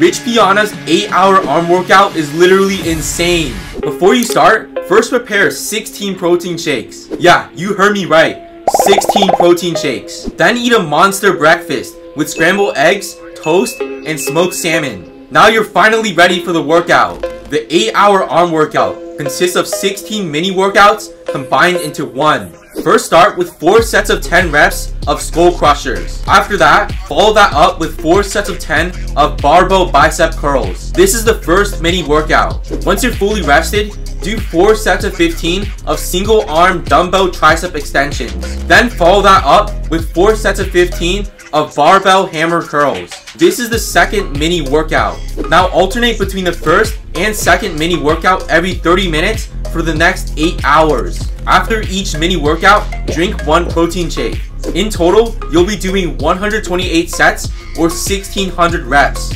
Rich Piana's 8 hour arm workout is literally insane. Before you start, first prepare 16 protein shakes. Yeah, you heard me right. 16 protein shakes. Then eat a monster breakfast with scrambled eggs, toast, and smoked salmon. Now you're finally ready for the workout. The 8 hour arm workout consists of 16 mini workouts combined into one. First start with 4 sets of 10 reps of skull crushers. After that, follow that up with 4 sets of 10 of barbell bicep curls. This is the first mini workout. Once you're fully rested, do 4 sets of 15 of single arm dumbbell tricep extensions. Then follow that up with 4 sets of 15 of barbell hammer curls. This is the second mini workout. Now alternate between the first and second mini workout every 30 minutes for the next 8 hours. After each mini workout, drink one protein shake. In total, you'll be doing 128 sets or 1600 reps.